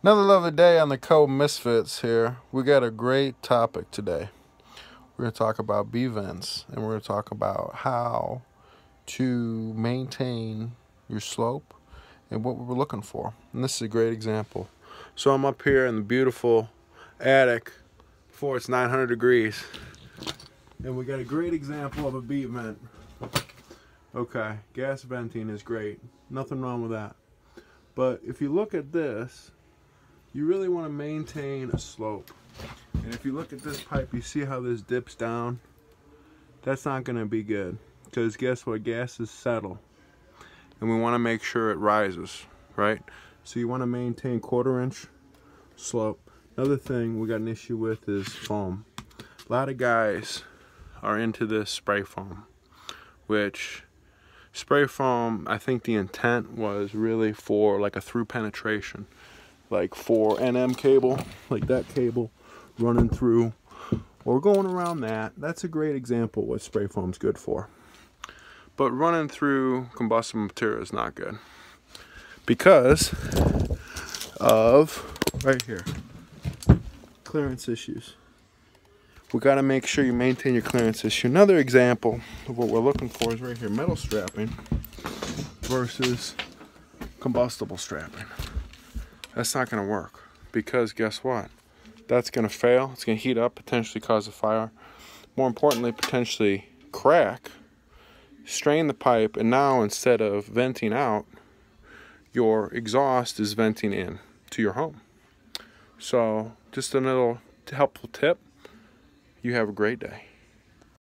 Another lovely day on the Co-Misfits here. We got a great topic today. We're going to talk about B-vents and we're going to talk about how to maintain your slope and what we're looking for. And this is a great example. So I'm up here in the beautiful attic before it's 900 degrees. And we got a great example of a B vent. Okay, gas venting is great. Nothing wrong with that. But if you look at this, you really want to maintain a slope. And if you look at this pipe, you see how this dips down? That's not going to be good. Because guess what? Gases settle. And we want to make sure it rises, right? So you want to maintain quarter inch slope. Another thing we got an issue with is foam. A lot of guys are into this spray foam, which spray foam, I think the intent was really for like a through penetration like 4NM cable, like that cable running through or going around that. That's a great example what spray foam's good for. But running through combustible material is not good because of right here clearance issues. We got to make sure you maintain your clearance issue. Another example of what we're looking for is right here metal strapping versus combustible strapping that's not going to work because guess what? That's going to fail. It's going to heat up, potentially cause a fire. More importantly, potentially crack, strain the pipe, and now instead of venting out, your exhaust is venting in to your home. So, just a little helpful tip. You have a great day.